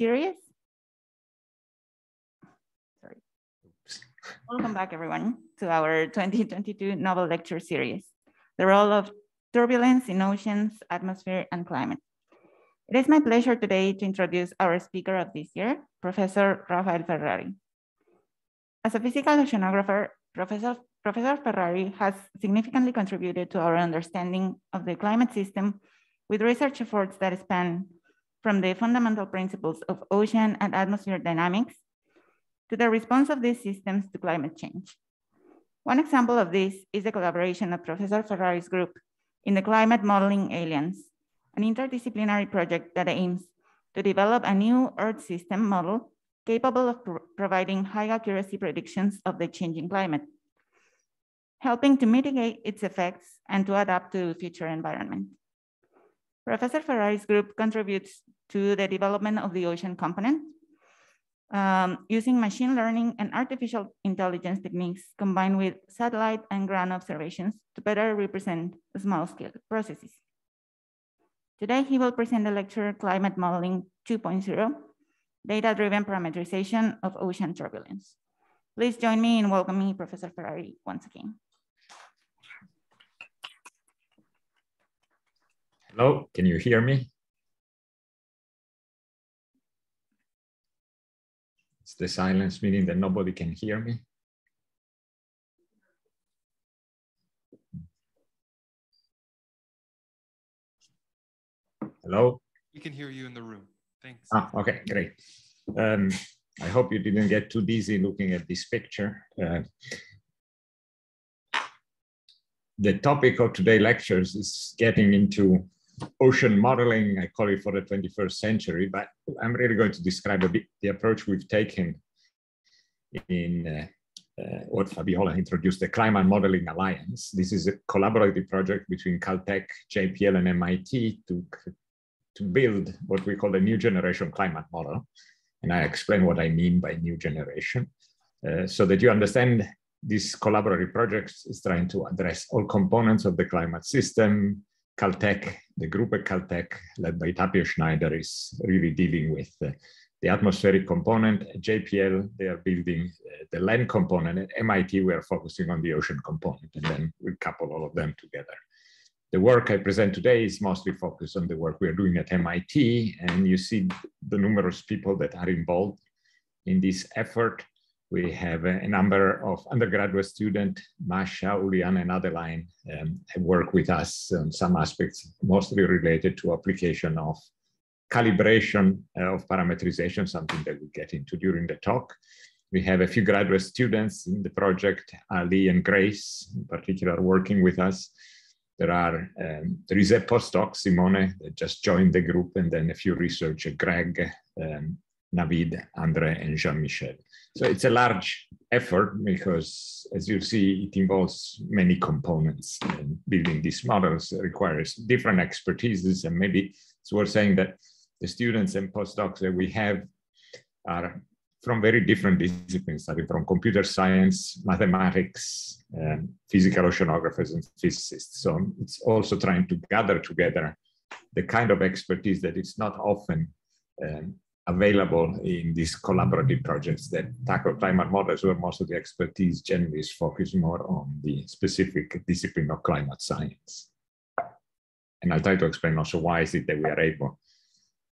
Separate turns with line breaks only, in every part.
series. Sorry. Welcome back, everyone, to our 2022 Noble lecture series, The Role of Turbulence in Oceans, Atmosphere, and Climate. It is my pleasure today to introduce our speaker of this year, Professor Raffaele Ferrari. As a physical oceanographer, Professor, Professor Ferrari has significantly contributed to our understanding of the climate system with research efforts that span from the fundamental principles of ocean and atmosphere dynamics to the response of these systems to climate change. One example of this is the collaboration of Professor Ferrari's group in the Climate Modeling Alliance, an interdisciplinary project that aims to develop a new Earth system model capable of pro providing high accuracy predictions of the changing climate, helping to mitigate its effects and to adapt to future environment. Professor Ferrari's group contributes to the development of the ocean component um, using machine learning and artificial intelligence techniques combined with satellite and ground observations to better represent small scale processes. Today, he will present the lecture Climate Modeling 2.0, Data-Driven Parameterization of Ocean Turbulence. Please join me in welcoming Professor Ferrari once again.
Hello, can you hear me? It's the silence meaning that nobody can hear me. Hello?
We can hear you in the room. Thanks.
Ah, okay, great. Um, I hope you didn't get too dizzy looking at this picture. Uh, the topic of today's lectures is getting into ocean modeling. I call it for the 21st century, but I'm really going to describe a bit the approach we've taken in uh, uh, what Fabiola introduced, the Climate Modeling Alliance. This is a collaborative project between Caltech, JPL, and MIT to to build what we call a new generation climate model. And I explain what I mean by new generation, uh, so that you understand this collaborative project is trying to address all components of the climate system. Caltech, the group at Caltech, led by Tapio Schneider, is really dealing with uh, the atmospheric component. At JPL, they are building uh, the land component. At MIT, we are focusing on the ocean component, and then we couple all of them together the work I present today is mostly focused on the work we are doing at MIT, and you see the numerous people that are involved in this effort. We have a number of undergraduate students, Masha, Uliana, and Adeline, um, with us on some aspects, mostly related to application of calibration of parameterization, something that we get into during the talk. We have a few graduate students in the project, Ali and Grace, in particular, working with us. There are um, there is a postdoc, Simone, that just joined the group, and then a few researchers, Greg, um, Navid, Andre, and Jean-Michel. So it's a large effort because, as you see, it involves many components. And building these models requires different expertises, and maybe it's worth saying that the students and postdocs that we have are from very different disciplines, starting from computer science, mathematics, um, physical oceanographers, and physicists. So it's also trying to gather together the kind of expertise that is not often um, available in these collaborative projects that tackle climate models, where most of the expertise generally is focused more on the specific discipline of climate science. And I'll try to explain also why is it that we are able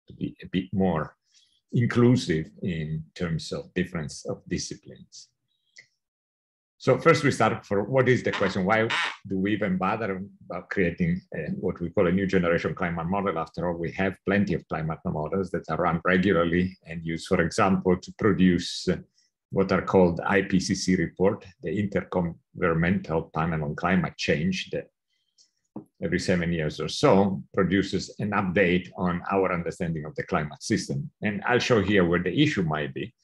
to be a bit more inclusive in terms of difference of disciplines. So first we start for what is the question, why do we even bother about creating a, what we call a new generation climate model? After all, we have plenty of climate models that are run regularly and used, for example, to produce what are called IPCC report, the Intergovernmental Panel on Climate Change that every seven years or so produces an update on our understanding of the climate system. And I'll show here where the issue might be.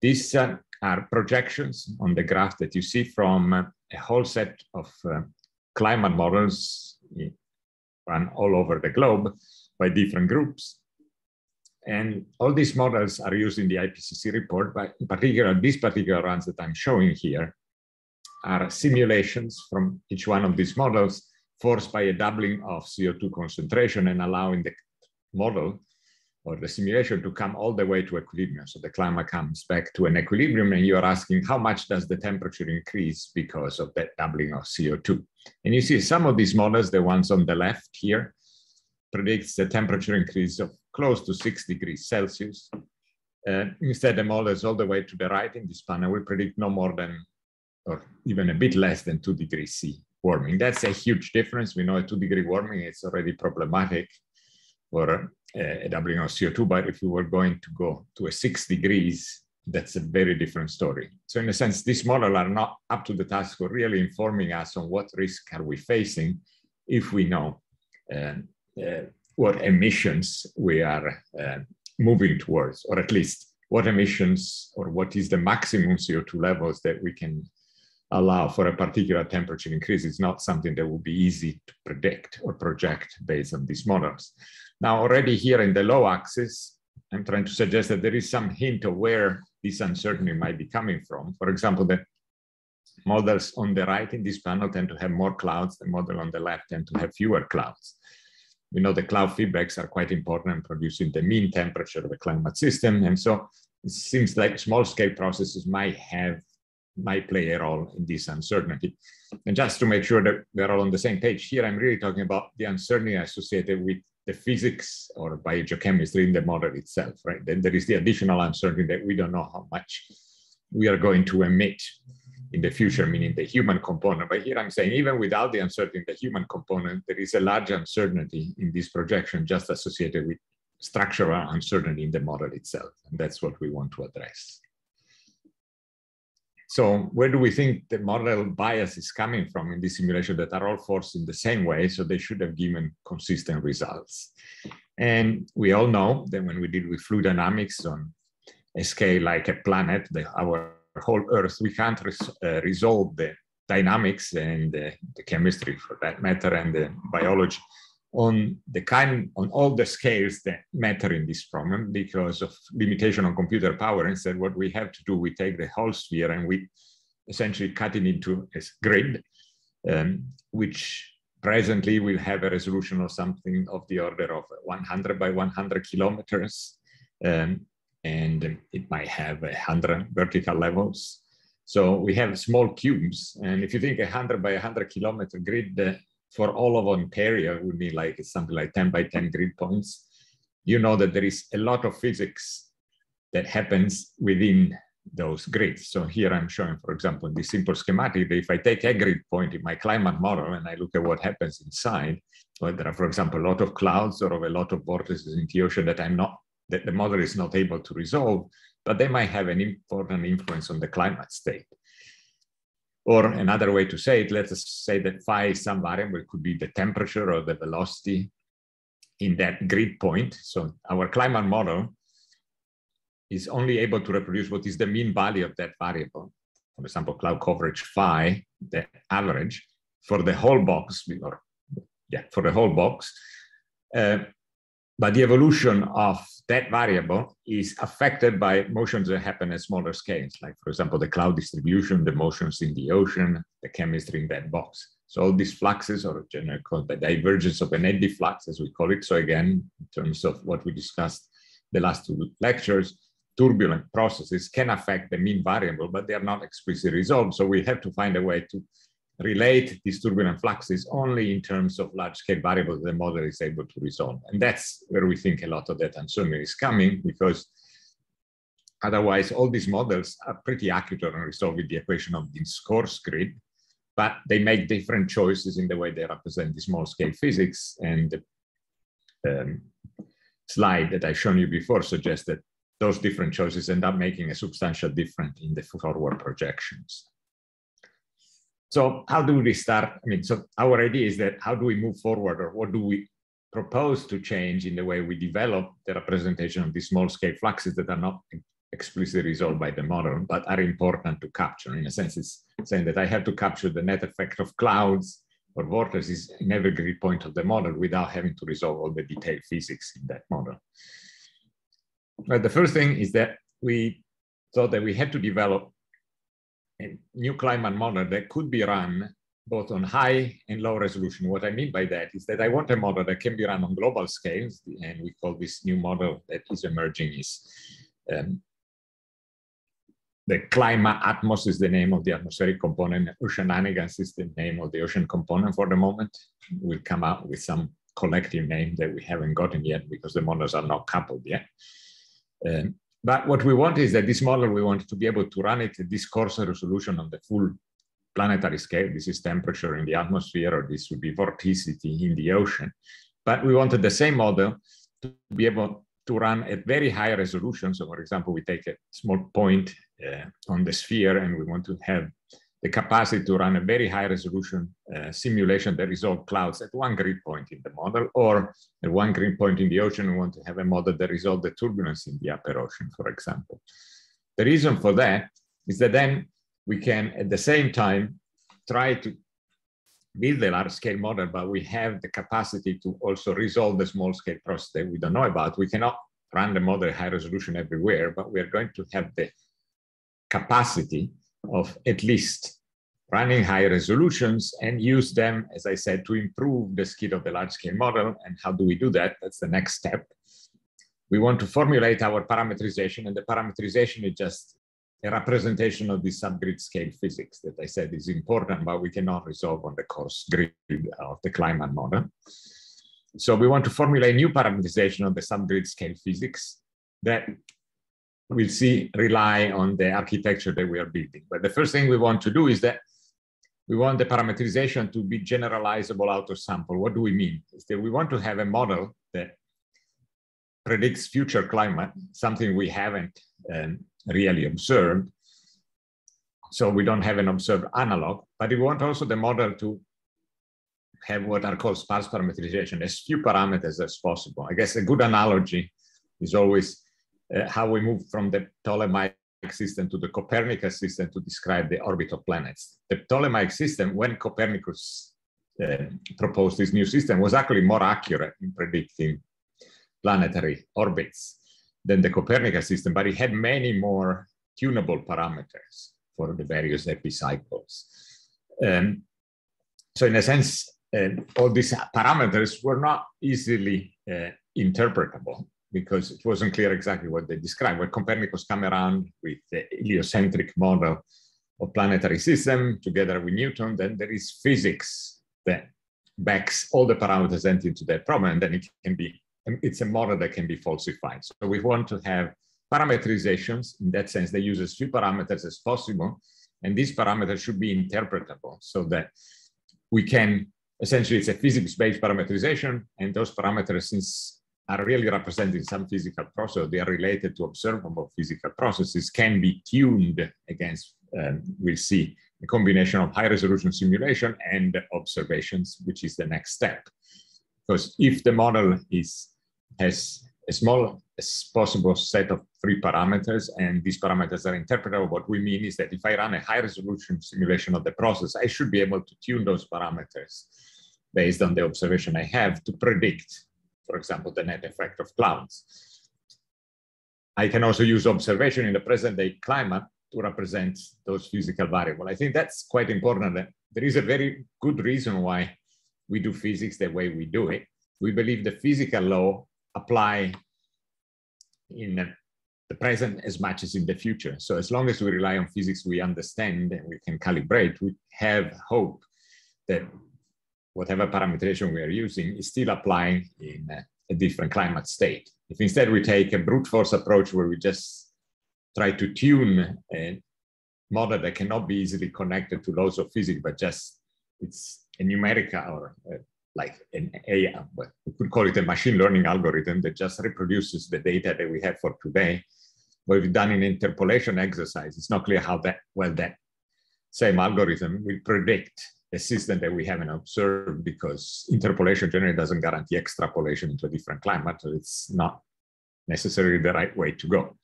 This uh, are projections on the graph that you see from uh, a whole set of uh, climate models run all over the globe by different groups. And all these models are used in the IPCC report, but in particular, these particular ones that I'm showing here are simulations from each one of these models forced by a doubling of CO2 concentration and allowing the model or the simulation to come all the way to equilibrium. So the climate comes back to an equilibrium and you're asking how much does the temperature increase because of that doubling of CO2? And you see some of these models, the ones on the left here, predicts the temperature increase of close to six degrees Celsius. Uh, instead, the models all the way to the right in this panel will predict no more than, or even a bit less than two degrees C warming. That's a huge difference. We know a two degree warming is already problematic for a doubling of CO2, but if we were going to go to a six degrees, that's a very different story. So in a sense, these models are not up to the task for really informing us on what risk are we facing if we know uh, uh, what emissions we are uh, moving towards, or at least what emissions or what is the maximum CO2 levels that we can allow for a particular temperature increase is not something that will be easy to predict or project based on these models. Now, already here in the low axis, I'm trying to suggest that there is some hint of where this uncertainty might be coming from. For example, the models on the right in this panel tend to have more clouds. The model on the left tend to have fewer clouds. We know the cloud feedbacks are quite important in producing the mean temperature of the climate system. And so it seems like small scale processes might have might play a role in this uncertainty. And just to make sure that we're all on the same page here, I'm really talking about the uncertainty associated with the physics or biogeochemistry in the model itself, right? Then there is the additional uncertainty that we don't know how much we are going to emit in the future, meaning the human component. But here I'm saying, even without the uncertainty, the human component, there is a large uncertainty in this projection just associated with structural uncertainty in the model itself. And that's what we want to address. So where do we think the model bias is coming from in this simulation that are all forced in the same way? So they should have given consistent results. And we all know that when we deal with fluid dynamics on a scale like a planet, the, our whole Earth, we can't res, uh, resolve the dynamics and the, the chemistry for that matter and the biology on the kind on all the scales that matter in this problem because of limitation on computer power instead what we have to do we take the whole sphere and we essentially cut it into a grid um, which presently will have a resolution of something of the order of 100 by 100 kilometers um, and it might have 100 vertical levels. So we have small cubes and if you think a 100 by 100 kilometer grid for all of Ontario, it would be like something like 10 by 10 grid points. You know that there is a lot of physics that happens within those grids. So here I'm showing, for example, in this simple schematic, that if I take a grid point in my climate model and I look at what happens inside, well, there are, for example, a lot of clouds or a lot of vortices in the ocean that I'm not, that the model is not able to resolve, but they might have an important influence on the climate state. Or another way to say it, let us say that phi is some variable, it could be the temperature or the velocity in that grid point. So our climate model is only able to reproduce what is the mean value of that variable. For example, cloud coverage phi, the average for the whole box, or yeah, for the whole box. Uh, but the evolution of that variable is affected by motions that happen at smaller scales, like, for example, the cloud distribution, the motions in the ocean, the chemistry in that box. So all these fluxes, or generally called the divergence of an eddy flux, as we call it. So again, in terms of what we discussed the last two lectures, turbulent processes can affect the mean variable, but they are not explicitly resolved. So we have to find a way to relate these turbulent fluxes only in terms of large scale variables the model is able to resolve. And that's where we think a lot of that uncertainty is coming because otherwise all these models are pretty accurate on resolving the equation of the coarse grid, but they make different choices in the way they represent the small scale physics. And the um, slide that I've shown you before suggests that those different choices end up making a substantial difference in the forward projections. So how do we start? I mean, so our idea is that how do we move forward or what do we propose to change in the way we develop the representation of these small scale fluxes that are not explicitly resolved by the model, but are important to capture. In a sense, it's saying that I have to capture the net effect of clouds or vortices in every grid point of the model without having to resolve all the detailed physics in that model. But the first thing is that we thought that we had to develop new climate model that could be run both on high and low resolution. What I mean by that is that I want a model that can be run on global scales, and we call this new model that is emerging is um, the ClimaAtmos is the name of the atmospheric component. Oceananigans is the name of the ocean component for the moment. We'll come out with some collective name that we haven't gotten yet because the models are not coupled yet. Um, but what we want is that this model, we want to be able to run it at this coarse resolution on the full planetary scale. This is temperature in the atmosphere, or this would be vorticity in the ocean. But we wanted the same model to be able to run at very high resolution. So for example, we take a small point uh, on the sphere and we want to have the capacity to run a very high resolution uh, simulation that resolve clouds at one grid point in the model or at one grid point in the ocean, we want to have a model that resolve the turbulence in the upper ocean, for example. The reason for that is that then we can at the same time try to build a large scale model, but we have the capacity to also resolve the small scale process that we don't know about. We cannot run the model high resolution everywhere, but we are going to have the capacity of at least running high resolutions and use them, as I said, to improve the skill of the large scale model. And how do we do that? That's the next step. We want to formulate our parameterization and the parameterization is just a representation of the subgrid scale physics that I said is important, but we cannot resolve on the coarse grid of the climate model. So we want to formulate new parameterization of the subgrid scale physics that we'll see rely on the architecture that we are building. But the first thing we want to do is that we want the parameterization to be generalizable out of sample. What do we mean? Is that we want to have a model that predicts future climate, something we haven't um, really observed. So we don't have an observed analog, but we want also the model to have what are called sparse parameterization, as few parameters as possible. I guess a good analogy is always uh, how we move from the Ptolemaic system to the Copernicus system to describe the orbit of planets. The Ptolemaic system, when Copernicus uh, proposed this new system, was actually more accurate in predicting planetary orbits than the Copernicus system, but it had many more tunable parameters for the various epicycles. Um, so in a sense, uh, all these parameters were not easily uh, interpretable because it wasn't clear exactly what they described. When Copernicus came around with the heliocentric model of planetary system together with Newton, then there is physics that backs all the parameters into that problem, and then it can be um, it's a model that can be falsified. So we want to have parameterizations. In that sense, they use as few parameters as possible. And these parameters should be interpretable so that we can, essentially it's a physics-based parameterization. And those parameters, since are really representing some physical process, they are related to observable physical processes, can be tuned against, um, we'll see, a combination of high resolution simulation and observations, which is the next step. Because if the model is has a small as possible set of three parameters, and these parameters are interpretable. What we mean is that if I run a high resolution simulation of the process, I should be able to tune those parameters based on the observation I have to predict, for example, the net effect of clouds. I can also use observation in the present day climate to represent those physical variables. I think that's quite important. That there is a very good reason why we do physics the way we do it. We believe the physical law apply in the present as much as in the future. So as long as we rely on physics we understand and we can calibrate, we have hope that whatever parameterization we are using is still applying in a, different climate state. If instead we take a brute force approach where we just try to tune a model that cannot be easily connected to laws of physics, but just it's a numerical or a like an AI, we could call it a machine learning algorithm that just reproduces the data that we have for today. But we've done an interpolation exercise. It's not clear how that, well, that same algorithm will predict a system that we haven't observed because interpolation generally doesn't guarantee extrapolation into a different climate. So it's not necessarily the right way to go.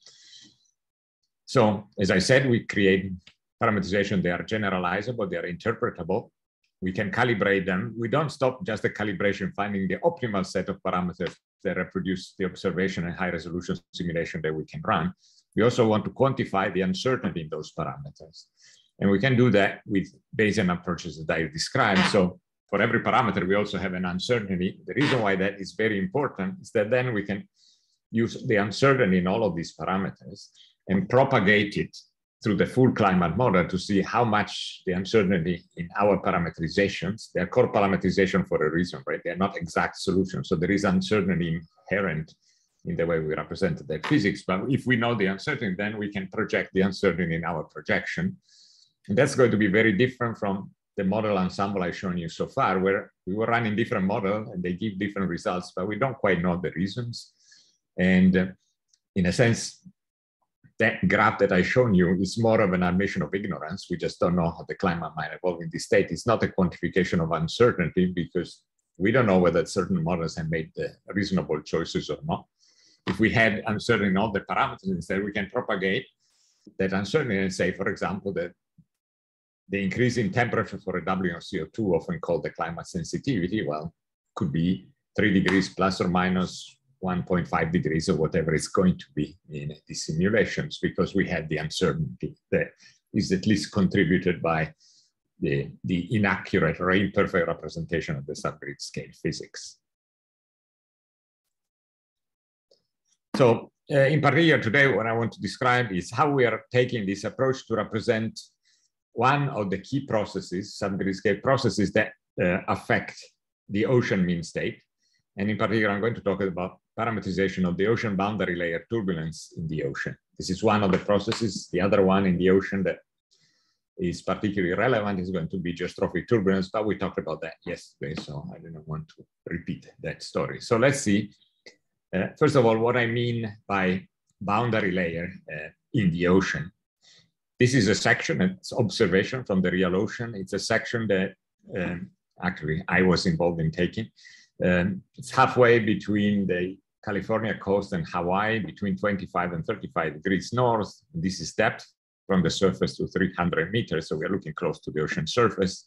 So as I said, we create parameterization. They are generalizable, they are interpretable, we can calibrate them. We don't stop just the calibration, finding the optimal set of parameters that reproduce the observation and high resolution simulation that we can run. We also want to quantify the uncertainty in those parameters. And we can do that with Bayesian approaches that I described. So for every parameter, we also have an uncertainty. The reason why that is very important is that then we can use the uncertainty in all of these parameters and propagate it through the full climate model to see how much the uncertainty in our parameterizations, they are core parameterization for a reason, right? They're not exact solutions. So there is uncertainty inherent in the way we represent the physics. But if we know the uncertainty, then we can project the uncertainty in our projection. That's going to be very different from the model ensemble I've shown you so far, where we were running different models and they give different results, but we don't quite know the reasons. And uh, in a sense, that graph that I've shown you is more of an admission of ignorance. We just don't know how the climate might evolve in this state. It's not a quantification of uncertainty because we don't know whether certain models have made the reasonable choices or not. If we had uncertainty in all the parameters instead, we can propagate that uncertainty and say, for example, that the increase in temperature for a doubling of CO2, often called the climate sensitivity, well, could be three degrees plus or minus 1.5 degrees or whatever it's going to be in these simulations because we had the uncertainty that is at least contributed by the, the inaccurate or imperfect representation of the subgrid scale physics. So uh, in particular today, what I want to describe is how we are taking this approach to represent one of the key processes, subgrid scale processes that uh, affect the ocean mean state. And in particular, I'm going to talk about parameterization of the ocean boundary layer turbulence in the ocean. This is one of the processes. The other one in the ocean that is particularly relevant is going to be geostrophic turbulence, but we talked about that yesterday, so I don't want to repeat that story. So let's see. Uh, first of all, what I mean by boundary layer uh, in the ocean. This is a section, it's observation from the real ocean. It's a section that um, actually I was involved in taking. Um, it's halfway between the California coast and Hawaii, between 25 and 35 degrees north. This is depth from the surface to 300 meters. So we're looking close to the ocean surface.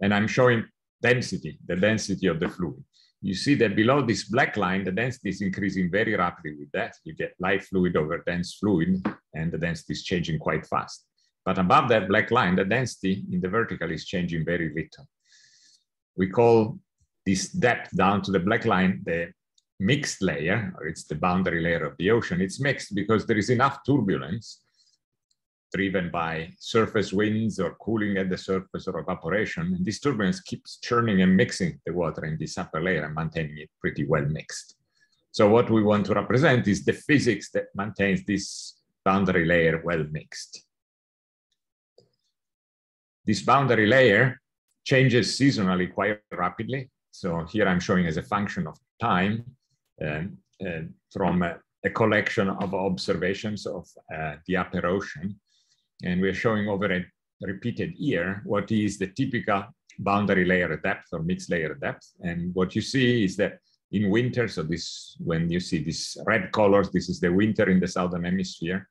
And I'm showing density, the density of the fluid. You see that below this black line, the density is increasing very rapidly with that. You get light fluid over dense fluid, and the density is changing quite fast. But above that black line, the density in the vertical is changing very little. We call this depth down to the black line the mixed layer, or it's the boundary layer of the ocean. It's mixed because there is enough turbulence driven by surface winds or cooling at the surface or evaporation. And this turbulence keeps churning and mixing the water in this upper layer and maintaining it pretty well mixed. So what we want to represent is the physics that maintains this boundary layer well mixed. This boundary layer changes seasonally quite rapidly. So here I'm showing as a function of time um, uh, from a, a, collection of observations of uh, the upper ocean. And we're showing over a repeated year what is the typical boundary layer depth or mixed layer depth. And what you see is that in winter, so this, when you see these red colors, this is the winter in the Southern hemisphere.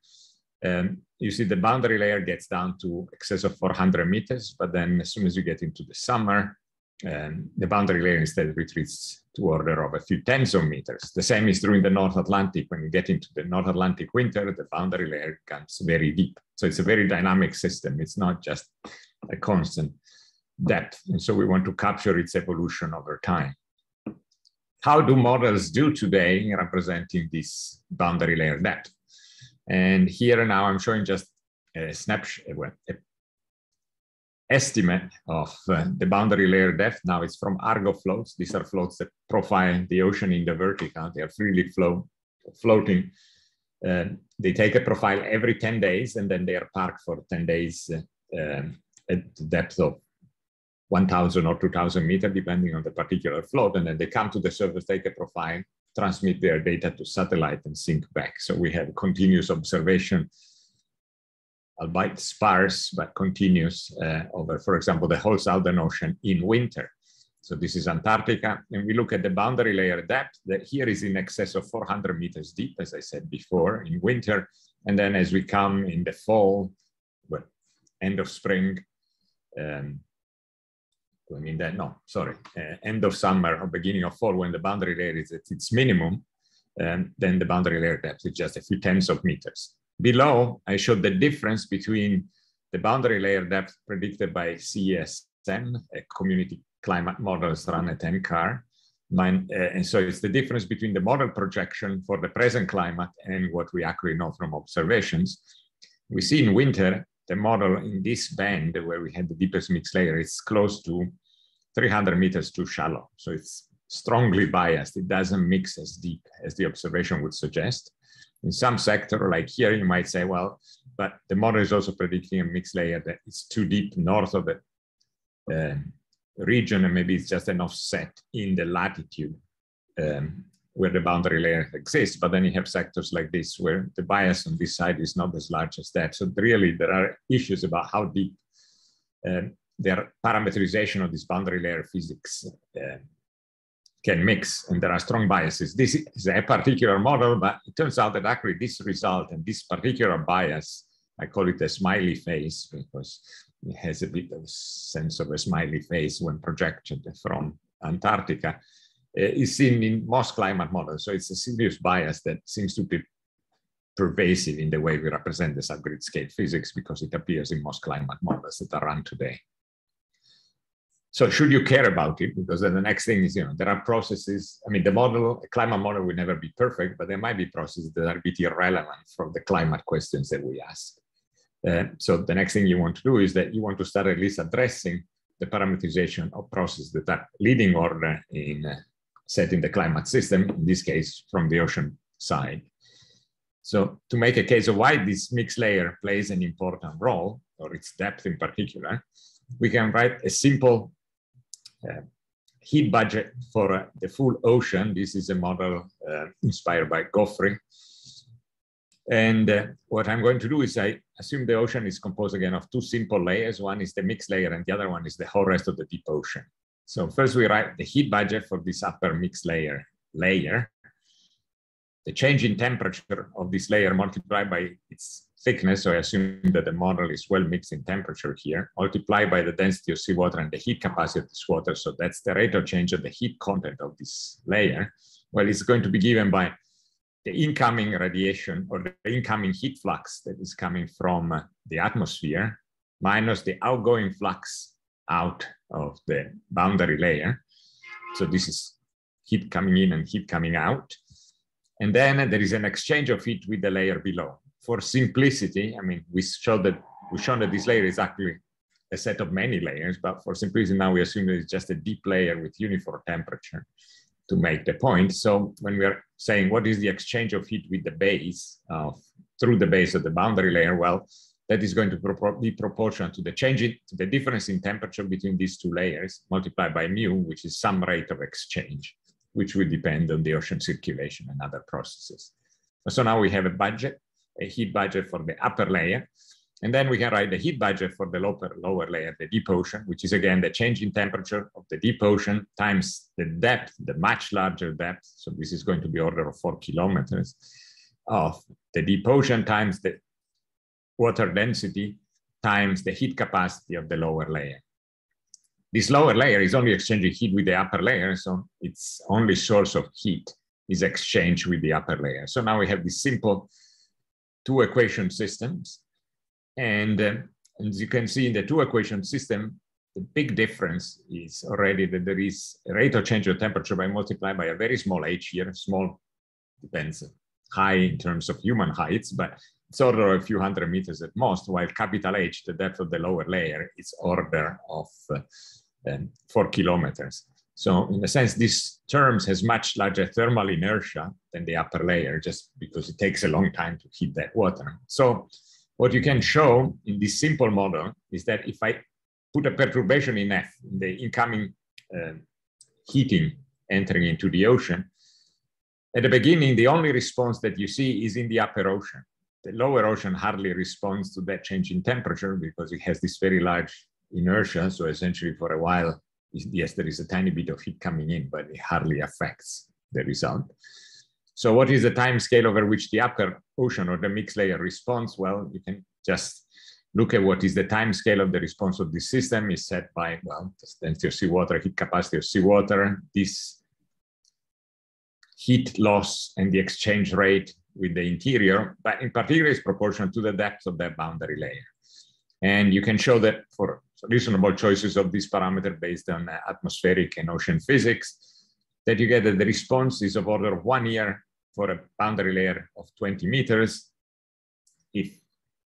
Um, you see the boundary layer gets down to excess of 400 meters, but then as soon as you get into the summer, um, the boundary layer instead retreats to order of a few tens of meters. The same is true in the North Atlantic. When you get into the North Atlantic winter, the boundary layer becomes very deep. So it's a very dynamic system. It's not just a constant depth. And so we want to capture its evolution over time. How do models do today in representing this boundary layer depth? And here now I'm showing just a snapshot, a estimate of uh, the boundary layer depth. Now it's from Argo floats. These are floats that profile the ocean in the vertical. They are freely float, floating. Uh, they take a profile every 10 days and then they are parked for 10 days uh, um, at the depth of 1000 or 2000 meter, depending on the particular float. And then they come to the surface, take a profile, transmit their data to satellite and sink back. So we have continuous observation albeit sparse, but continuous uh, over, for example, the whole Southern Ocean in winter. So this is Antarctica. And we look at the boundary layer depth that here is in excess of 400 meters deep, as I said before, in winter. And then as we come in the fall, well, end of spring, um, I mean that, no, sorry, uh, end of summer or beginning of fall, when the boundary layer is at its minimum, um, then the boundary layer depth is just a few tens of meters. Below, I showed the difference between the boundary layer depth predicted by CESM, a community climate models run at NCAR. Mine, uh, and so it's the difference between the model projection for the present climate and what we actually know from observations. We see in winter, the model in this band where we had the deepest mixed layer, it's close to 300 meters too shallow. So it's strongly biased. It doesn't mix as deep as the observation would suggest. In some sector, like here, you might say, well, but the model is also predicting a mixed layer that is too deep north of the uh, region, and maybe it's just an offset in the latitude um, where the boundary layer exists. But then you have sectors like this where the bias on this side is not as large as that. So really, there are issues about how deep um, their parameterization of this boundary layer physics uh, can mix, and there are strong biases. This is a particular model, but it turns out that actually this result and this particular bias, I call it a smiley face because it has a bit of sense of a smiley face when projected from Antarctica, uh, is seen in most climate models. So it's a serious bias that seems to be pervasive in the way we represent the subgrid scale physics because it appears in most climate models that are run today. So should you care about it? Because then the next thing is, you know, there are processes. I mean, the model, a climate model will never be perfect, but there might be processes that are a bit irrelevant from the climate questions that we ask. Uh, so the next thing you want to do is that you want to start at least addressing the parameterization of processes that are leading order in uh, setting the climate system, in this case, from the ocean side. So to make a case of why this mixed layer plays an important role, or its depth in particular, we can write a simple heat budget for uh, the full ocean. This is a model uh, inspired by Goffrey. And uh, what I'm going to do is I assume the ocean is composed again of two simple layers. One is the mixed layer and the other one is the whole rest of the deep ocean. So first we write the heat budget for this upper mixed layer layer. The change in temperature of this layer multiplied by its thickness, so I assume that the model is well mixed in temperature here, multiplied by the density of seawater and the heat capacity of this water. So that's the rate of change of the heat content of this layer. Well, it's going to be given by the incoming radiation or the incoming heat flux that is coming from the atmosphere minus the outgoing flux out of the boundary layer. So this is heat coming in and heat coming out. And then there is an exchange of heat with the layer below for simplicity, I mean, we showed that we shown that this layer is actually a set of many layers, but for simplicity now we assume that it's just a deep layer with uniform temperature to make the point. So when we are saying what is the exchange of heat with the base of through the base of the boundary layer, well, that is going to be proportional to the change in, to the difference in temperature between these two layers multiplied by mu, which is some rate of exchange, which will depend on the ocean circulation and other processes. So now we have a budget a heat budget for the upper layer. And then we can write the heat budget for the lower, lower layer, the deep ocean, which is again the change in temperature of the deep ocean times the depth, the much larger depth. So this is going to be order of four kilometers of the deep ocean times the water density times the heat capacity of the lower layer. This lower layer is only exchanging heat with the upper layer, so its only source of heat is exchanged with the upper layer. So now we have this simple two equation systems. And uh, as you can see in the two equation system, the big difference is already that there is rate of change of temperature by multiplied by a very small h here, small depends high in terms of human heights, but it's order of a few hundred meters at most, while capital H, the depth of the lower layer, is order of uh, um, four kilometers. So in a sense, this terms has much larger thermal inertia than the upper layer, just because it takes a long time to heat that water. So what you can show in this simple model is that if I put a perturbation in F, in the incoming uh, heating entering into the ocean, at the beginning, the only response that you see is in the upper ocean. The lower ocean hardly responds to that change in temperature because it has this very large inertia. So essentially for a while, yes, there is a tiny bit of heat coming in, but it hardly affects the result. So what is the time scale over which the upper ocean or the mixed layer responds? Well, you can just look at what is the time scale of the response of this system is set by, well, the density of seawater, heat capacity of seawater, this heat loss and the exchange rate with the interior, but in particular is proportional to the depth of that boundary layer. And you can show that for reasonable choices of this parameter based on uh, atmospheric and ocean physics, that you get that the response is of order of one year for a boundary layer of 20 meters. If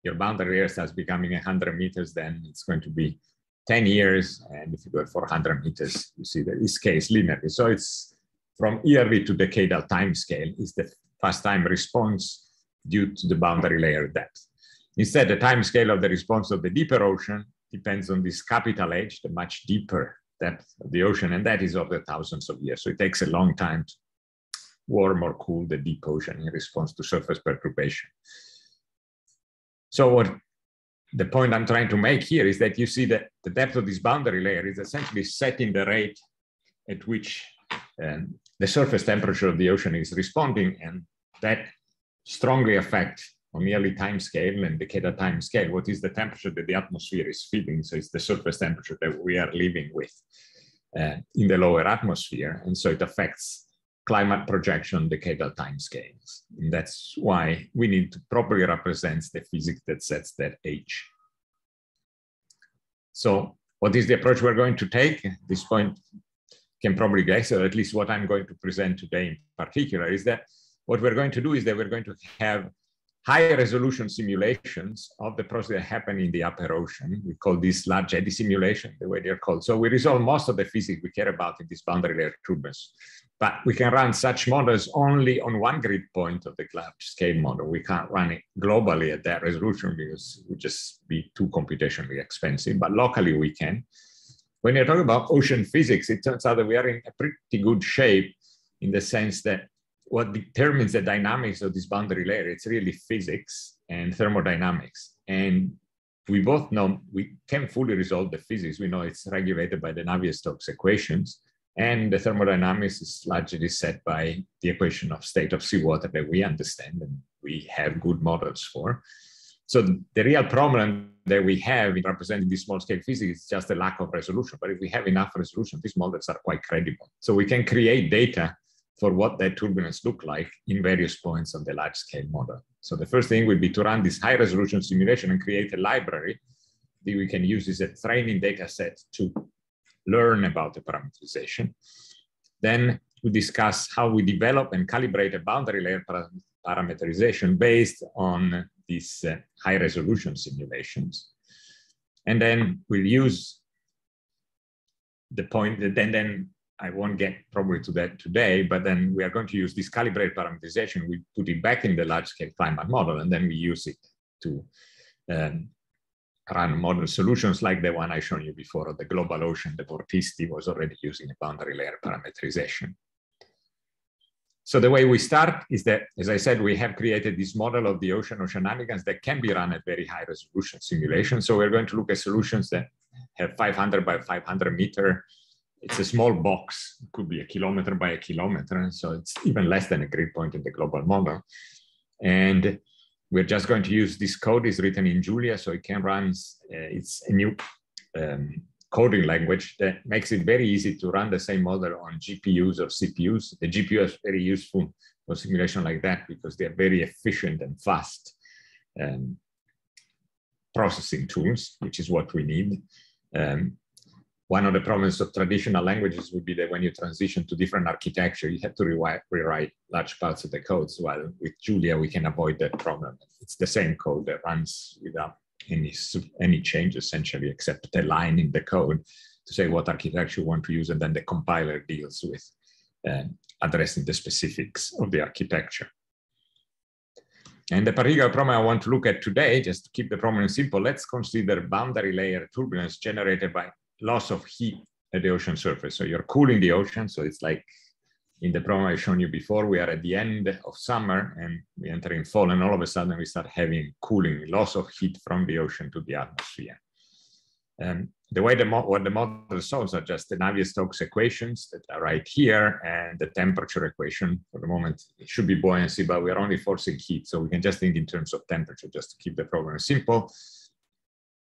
your boundary layer starts becoming 100 meters, then it's going to be 10 years. And if you go for 100 meters, you see that it scales linearly. So it's from yearly to decadal time scale is the fast time response due to the boundary layer depth. Instead, the time scale of the response of the deeper ocean depends on this capital H, the much deeper depth of the ocean, and that is over thousands of years. So it takes a long time to warm or cool the deep ocean in response to surface perturbation. So what the point I'm trying to make here is that you see that the depth of this boundary layer is essentially setting the rate at which um, the surface temperature of the ocean is responding, and that strongly affects on yearly time scale and decadal time scale, what is the temperature that the atmosphere is feeding? So it's the surface temperature that we are living with uh, in the lower atmosphere. And so it affects climate projection decadal time scales. And that's why we need to properly represent the physics that sets that age. So what is the approach we're going to take? At this point can probably guess, or at least what I'm going to present today in particular, is that what we're going to do is that we're going to have high resolution simulations of the process that happen in the upper ocean. We call this large eddy simulation, the way they're called. So we resolve most of the physics we care about in this boundary layer turbulence. But we can run such models only on one grid point of the large scale model. We can't run it globally at that resolution because it would just be too computationally expensive, but locally we can. When you're talking about ocean physics, it turns out that we are in a pretty good shape in the sense that what determines the dynamics of this boundary layer, it's really physics and thermodynamics. And we both know we can't fully resolve the physics. We know it's regulated by the Navier-Stokes equations. And the thermodynamics is largely set by the equation of state of seawater that we understand and we have good models for. So the real problem that we have in representing this small scale physics is just a lack of resolution. But if we have enough resolution, these models are quite credible. So we can create data for what that turbulence look like in various points of the large scale model. So the first thing would be to run this high resolution simulation and create a library that we can use as a training data set to learn about the parameterization. Then we discuss how we develop and calibrate a boundary layer parameterization based on these uh, high resolution simulations. And then we'll use the point that then, then I won't get probably to that today, but then we are going to use this calibrated parameterization. We put it back in the large scale climate model, and then we use it to um, run model solutions like the one I shown you before the global ocean. The Vorticity was already using a boundary layer parameterization. So the way we start is that, as I said, we have created this model of the ocean Oceananigans that can be run at very high resolution simulation. So we're going to look at solutions that have 500 by 500 meter it's a small box, it could be a kilometer by a kilometer. So it's even less than a grid point in the global model. And we're just going to use this code is written in Julia, so it can run, uh, it's a new um, coding language that makes it very easy to run the same model on GPUs or CPUs. The GPU is very useful for simulation like that because they're very efficient and fast um, processing tools, which is what we need. Um, one of the problems of traditional languages would be that when you transition to different architecture, you have to rewrite, rewrite large parts of the codes. While with Julia, we can avoid that problem. It's the same code that runs without any, any change essentially, except the line in the code to say what architecture you want to use, and then the compiler deals with uh, addressing the specifics of the architecture. And the particular problem I want to look at today, just to keep the problem simple, let's consider boundary layer turbulence generated by loss of heat at the ocean surface. So you're cooling the ocean. So it's like in the problem I've shown you before, we are at the end of summer and we enter in fall and all of a sudden we start having cooling, loss of heat from the ocean to the atmosphere. Um, the way the what the model solves are just the Navier-Stokes equations that are right here and the temperature equation for the moment it should be buoyancy, but we're only forcing heat. So we can just think in terms of temperature just to keep the problem simple.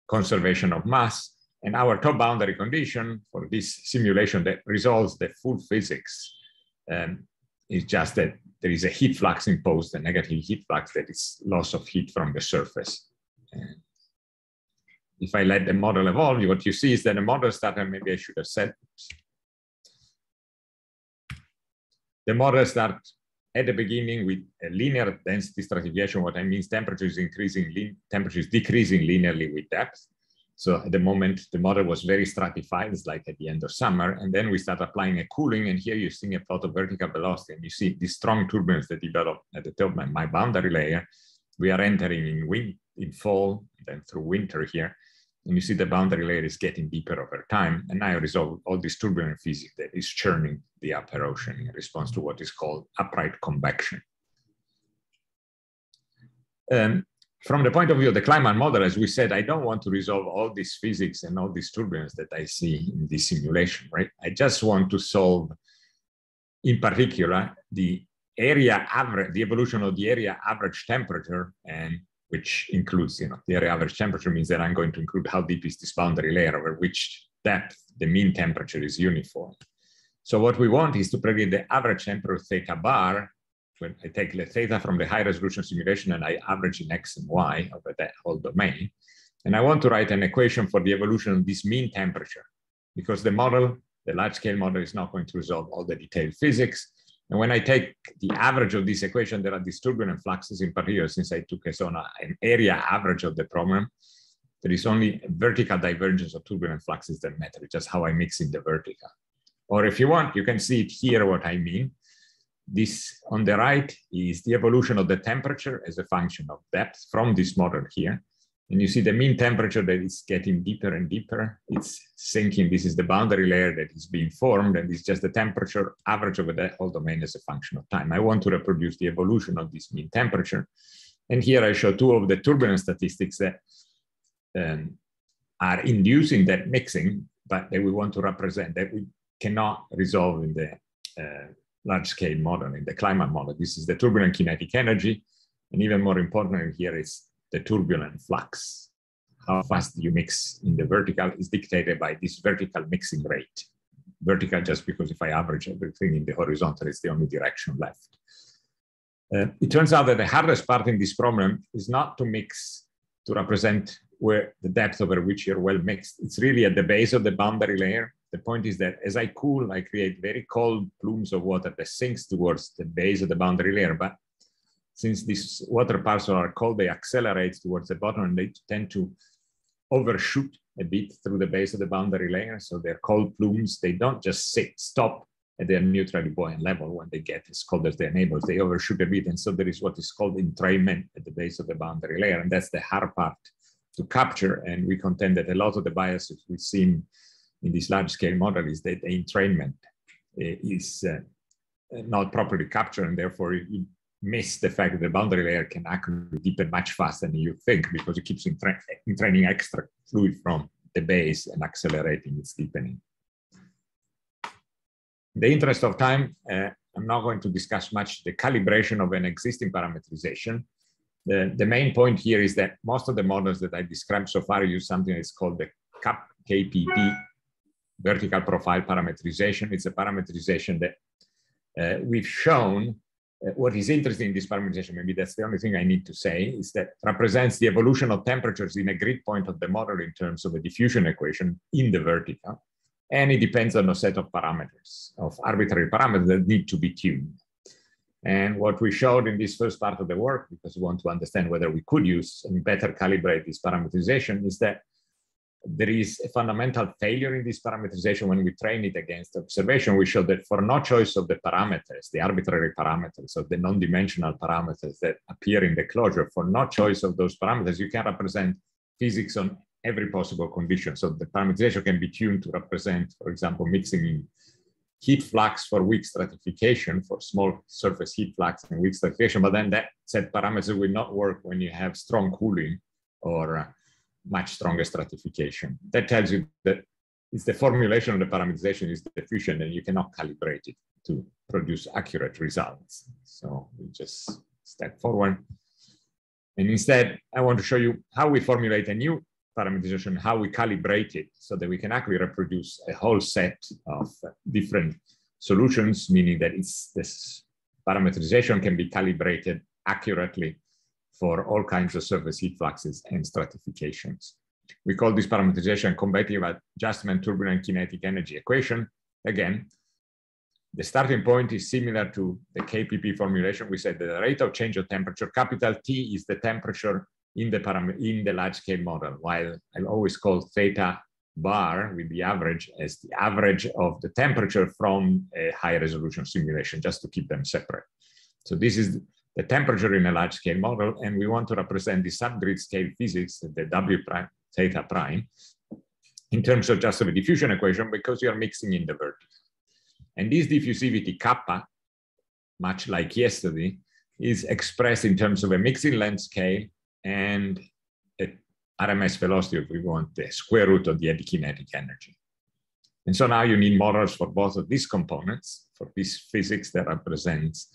Conservation of mass, and our top boundary condition for this simulation that resolves the full physics um, is just that there is a heat flux imposed, a negative heat flux that is loss of heat from the surface. And if I let the model evolve, what you see is that the model started, maybe I should have said, the model starts at the beginning with a linear density stratification. What I mean is temperature is increasing, temperature is decreasing linearly with depth. So at the moment, the model was very stratified. It's like at the end of summer. And then we start applying a cooling. And here you're seeing a plot of vertical velocity. And you see this strong turbulence that developed at the top of my boundary layer. We are entering in, wind, in fall, then through winter here. And you see the boundary layer is getting deeper over time. And now I resolve all this turbulent physics that is churning the upper ocean in response to what is called upright convection. Um, from the point of view of the climate model, as we said, I don't want to resolve all this physics and all this turbulence that I see in this simulation, right? I just want to solve, in particular, the area average, the evolution of the area average temperature and which includes, you know, the area average temperature means that I'm going to include how deep is this boundary layer over which depth the mean temperature is uniform. So what we want is to predict the average temperature theta bar. When I take the theta from the high resolution simulation and I average in X and Y over that whole domain. And I want to write an equation for the evolution of this mean temperature because the model, the large scale model is not going to resolve all the detailed physics. And when I take the average of this equation, there are these turbulent fluxes in particular, since I took a zone, an area average of the problem, there is only vertical divergence of turbulent fluxes that matter, just how I mix in the vertical. Or if you want, you can see it here what I mean. This on the right is the evolution of the temperature as a function of depth from this model here. And you see the mean temperature that is getting deeper and deeper. It's sinking. This is the boundary layer that is being formed, and it's just the temperature average over the whole domain as a function of time. I want to reproduce the evolution of this mean temperature. And here I show two of the turbulence statistics that um, are inducing that mixing, but that we want to represent that we cannot resolve in the uh, large scale model, in the climate model. This is the turbulent kinetic energy. And even more important here is the turbulent flux. How fast you mix in the vertical is dictated by this vertical mixing rate. Vertical just because if I average everything in the horizontal, it's the only direction left. Uh, it turns out that the hardest part in this problem is not to mix, to represent where the depth over which you're well mixed. It's really at the base of the boundary layer. The point is that as I cool, I create very cold plumes of water that sinks towards the base of the boundary layer. But since these water parcels are cold, they accelerate towards the bottom and they tend to overshoot a bit through the base of the boundary layer. So they're cold plumes. They don't just sit, stop at their neutrally buoyant level when they get as cold as their neighbors. They overshoot a bit. And so there is what is called entrainment at the base of the boundary layer. And that's the hard part to capture. And we contend that a lot of the biases we've seen in this large scale model is that the entrainment eh, is uh, not properly captured and therefore you miss the fact that the boundary layer can actually deepen much faster than you think because it keeps entra entraining extra fluid from the base and accelerating its deepening. In the interest of time, uh, I'm not going to discuss much the calibration of an existing parameterization. The, the main point here is that most of the models that I described so far use something that's called the CAP KPP vertical profile parameterization. It's a parameterization that uh, we've shown uh, what is interesting in this parameterization, maybe that's the only thing I need to say, is that represents the evolution of temperatures in a grid point of the model in terms of a diffusion equation in the vertical. And it depends on a set of parameters, of arbitrary parameters that need to be tuned. And what we showed in this first part of the work, because we want to understand whether we could use and better calibrate this parameterization, is that there is a fundamental failure in this parameterization when we train it against observation. We show that for no choice of the parameters, the arbitrary parameters of the non-dimensional parameters that appear in the closure, for no choice of those parameters, you can represent physics on every possible condition. So the parameterization can be tuned to represent, for example, mixing in heat flux for weak stratification, for small surface heat flux and weak stratification, but then that set parameter will not work when you have strong cooling or uh, much stronger stratification. That tells you that it's the formulation of the parameterization is deficient and you cannot calibrate it to produce accurate results. So we just step forward. And instead, I want to show you how we formulate a new parameterization, how we calibrate it so that we can actually reproduce a whole set of different solutions, meaning that it's this parameterization can be calibrated accurately for all kinds of surface heat fluxes and stratifications. We call this parameterization convective adjustment turbulent kinetic energy equation. Again, the starting point is similar to the KPP formulation. We said the rate of change of temperature, capital T is the temperature in the, in the large scale model, while I always call theta bar with the average as the average of the temperature from a high resolution simulation, just to keep them separate. So this is the temperature in a large scale model, and we want to represent the subgrid scale physics, the W prime, theta prime, in terms of just of a diffusion equation because you are mixing in the vertex. And this diffusivity kappa, much like yesterday, is expressed in terms of a mixing length scale and RMS velocity, if we want, the square root of the kinetic energy. And so now you need models for both of these components, for this physics that represents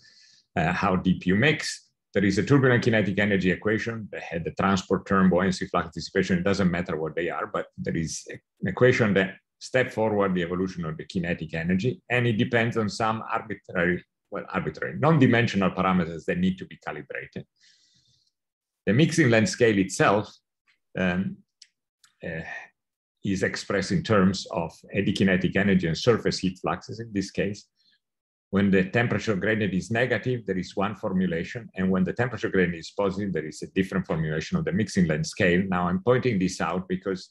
uh, how deep you mix. There is a turbulent kinetic energy equation that had the transport term, buoyancy, flux dissipation. It doesn't matter what they are, but there is an equation that step forward the evolution of the kinetic energy, and it depends on some arbitrary, well, arbitrary, non-dimensional parameters that need to be calibrated. The mixing length scale itself um, uh, is expressed in terms of eddy kinetic energy and surface heat fluxes in this case. When the temperature gradient is negative, there is one formulation. And when the temperature gradient is positive, there is a different formulation of the mixing length scale. Now I'm pointing this out because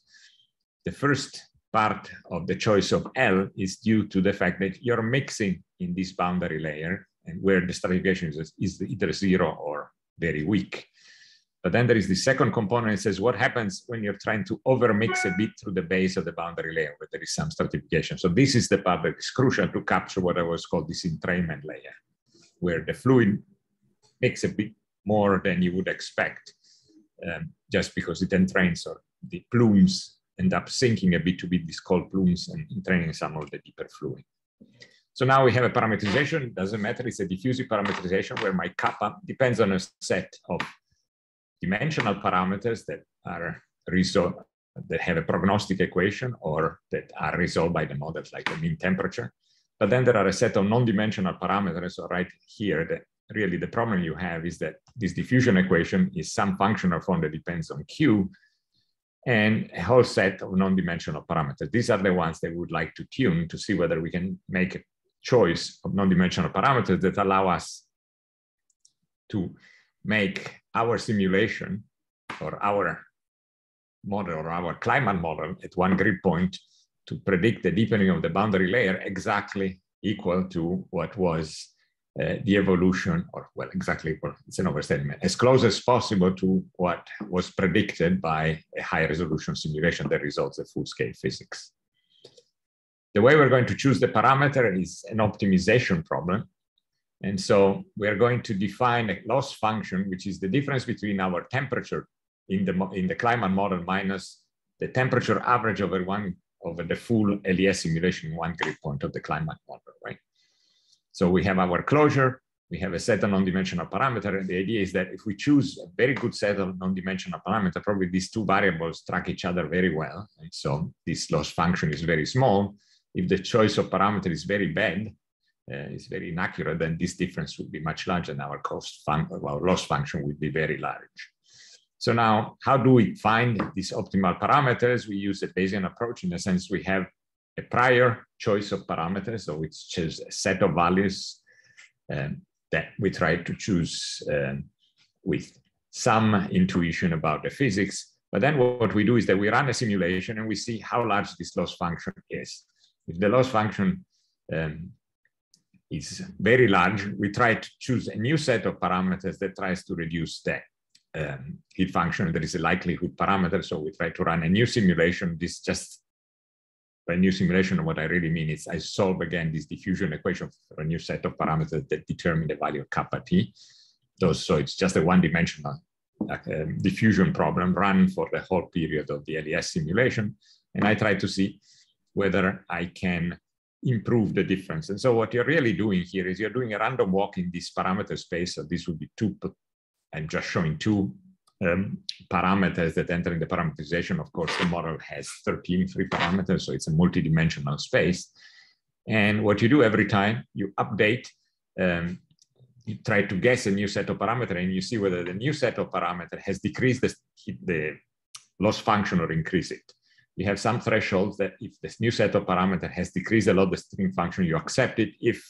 the first part of the choice of L is due to the fact that you're mixing in this boundary layer and where the stratification is, is either zero or very weak. But then there is the second component that says what happens when you're trying to overmix a bit through the base of the boundary layer where there is some stratification. So this is the part that is crucial to capture what I was called this entrainment layer, where the fluid makes a bit more than you would expect um, just because it entrains or the plumes end up sinking a bit to be these cold plumes and entraining some of the deeper fluid. So now we have a parameterization, it doesn't matter, it's a diffusive parameterization where my kappa depends on a set of dimensional parameters that are resolved, that have a prognostic equation or that are resolved by the models like the mean temperature. But then there are a set of non-dimensional parameters so right here that really the problem you have is that this diffusion equation is some functional form that depends on Q and a whole set of non-dimensional parameters. These are the ones that we would like to tune to see whether we can make a choice of non-dimensional parameters that allow us to make our simulation or our model or our climate model at one grid point to predict the deepening of the boundary layer exactly equal to what was uh, the evolution, or well, exactly, well, it's an overstatement, as close as possible to what was predicted by a high resolution simulation that results in full scale physics. The way we're going to choose the parameter is an optimization problem. And so we're going to define a loss function, which is the difference between our temperature in the, in the climate model minus the temperature average over one over the full LES simulation one grid point of the climate model, right? So we have our closure, we have a set of non-dimensional parameter. And the idea is that if we choose a very good set of non-dimensional parameter, probably these two variables track each other very well. And so this loss function is very small. If the choice of parameter is very bad, is very inaccurate, then this difference would be much larger and our cost our loss function would be very large. So now, how do we find these optimal parameters? We use a Bayesian approach in the sense we have a prior choice of parameters, so it's just a set of values um, that we try to choose um, with some intuition about the physics. But then what we do is that we run a simulation and we see how large this loss function is. If the loss function um, is very large, we try to choose a new set of parameters that tries to reduce the um, heat function. There is a likelihood parameter, so we try to run a new simulation. This just by new simulation, what I really mean is I solve again this diffusion equation for a new set of parameters that determine the value of kappa t. So it's just a one-dimensional uh, diffusion problem run for the whole period of the LES simulation. And I try to see whether I can improve the difference. And so what you're really doing here is you're doing a random walk in this parameter space. So this would be two, I'm just showing two um, parameters that enter in the parameterization. Of course, the model has 13 free parameters, so it's a multidimensional space. And what you do every time, you update, um, you try to guess a new set of parameter and you see whether the new set of parameter has decreased the, the loss function or increased it. You have some thresholds that if this new set of parameter has decreased a lot the string function, you accept it. If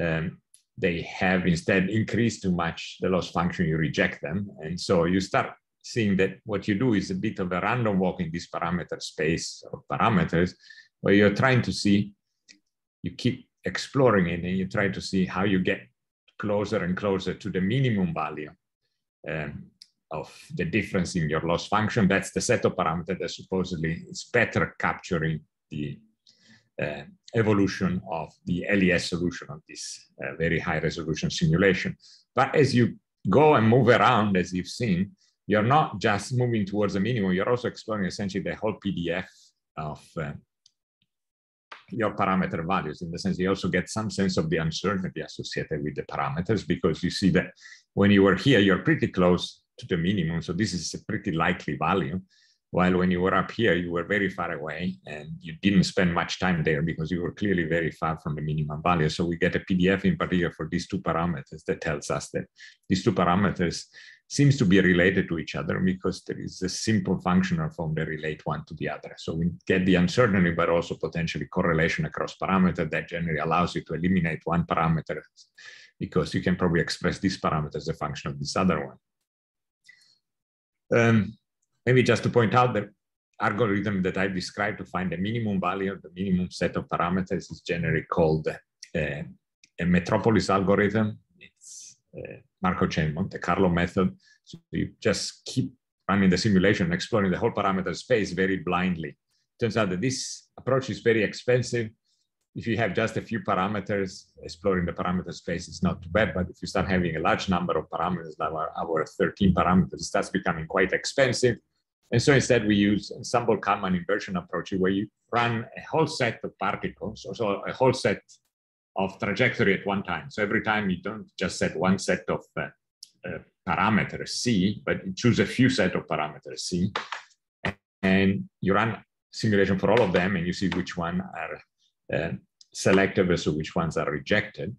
um, they have instead increased too much the loss function, you reject them. And so you start seeing that what you do is a bit of a random walk in this parameter space of parameters where you're trying to see, you keep exploring it and you try to see how you get closer and closer to the minimum value um, of the difference in your loss function. That's the set of parameters that supposedly is better capturing the uh, evolution of the LES solution of this uh, very high resolution simulation. But as you go and move around, as you've seen, you're not just moving towards a minimum, you're also exploring essentially the whole PDF of uh, your parameter values in the sense you also get some sense of the uncertainty associated with the parameters because you see that when you were here, you're pretty close to the minimum. So this is a pretty likely value. While when you were up here, you were very far away and you didn't spend much time there because you were clearly very far from the minimum value. So we get a PDF in particular for these two parameters that tells us that these two parameters seems to be related to each other because there is a simple functional form that relate one to the other. So we get the uncertainty, but also potentially correlation across parameter that generally allows you to eliminate one parameter because you can probably express this parameter as a function of this other one. Um, maybe just to point out that algorithm that I described to find the minimum value, of the minimum set of parameters is generally called uh, a metropolis algorithm. It's uh, Markov chain Monte Carlo method. So you just keep running the simulation, exploring the whole parameter space very blindly. Turns out that this approach is very expensive. If you have just a few parameters, exploring the parameter space is not too bad. But if you start having a large number of parameters, like our, our 13 parameters, starts becoming quite expensive. And so instead we use ensemble-Kalman inversion approach where you run a whole set of particles, or so a whole set of trajectory at one time. So every time you don't just set one set of uh, uh, parameters C, but you choose a few set of parameters C, and you run simulation for all of them, and you see which one are selected versus which ones are rejected.